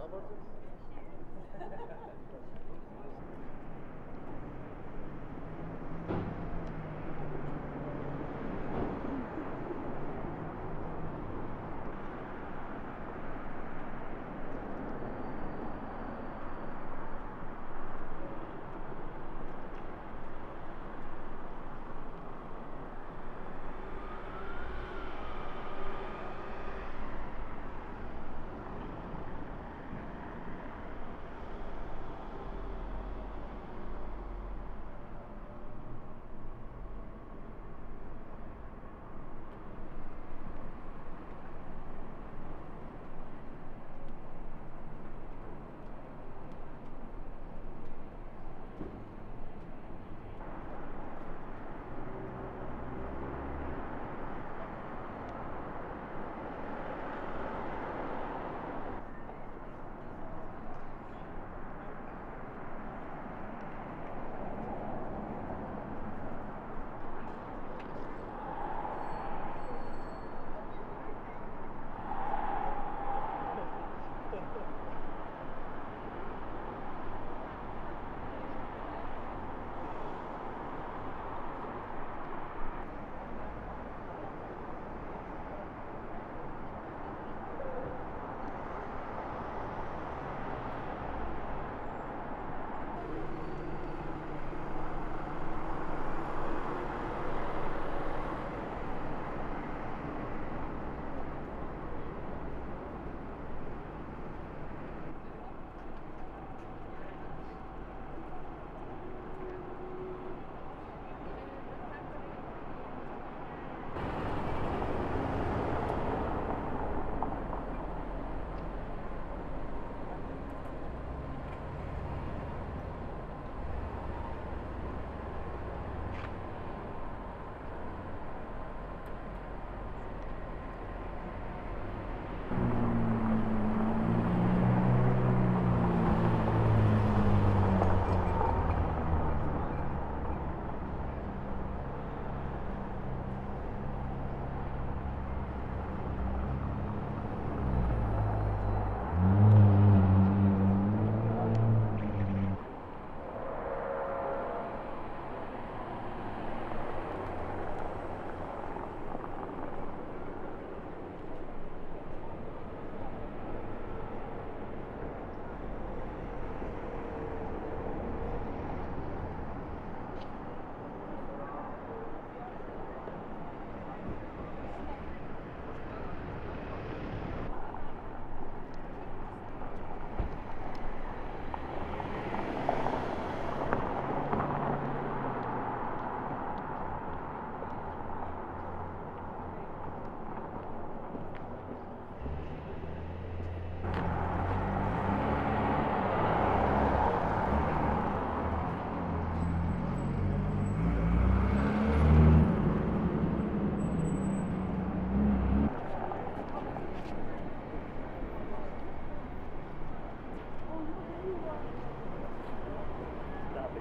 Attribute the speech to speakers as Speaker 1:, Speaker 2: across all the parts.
Speaker 1: 頑張るぞ。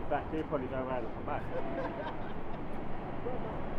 Speaker 1: Back here, probably go around and come back.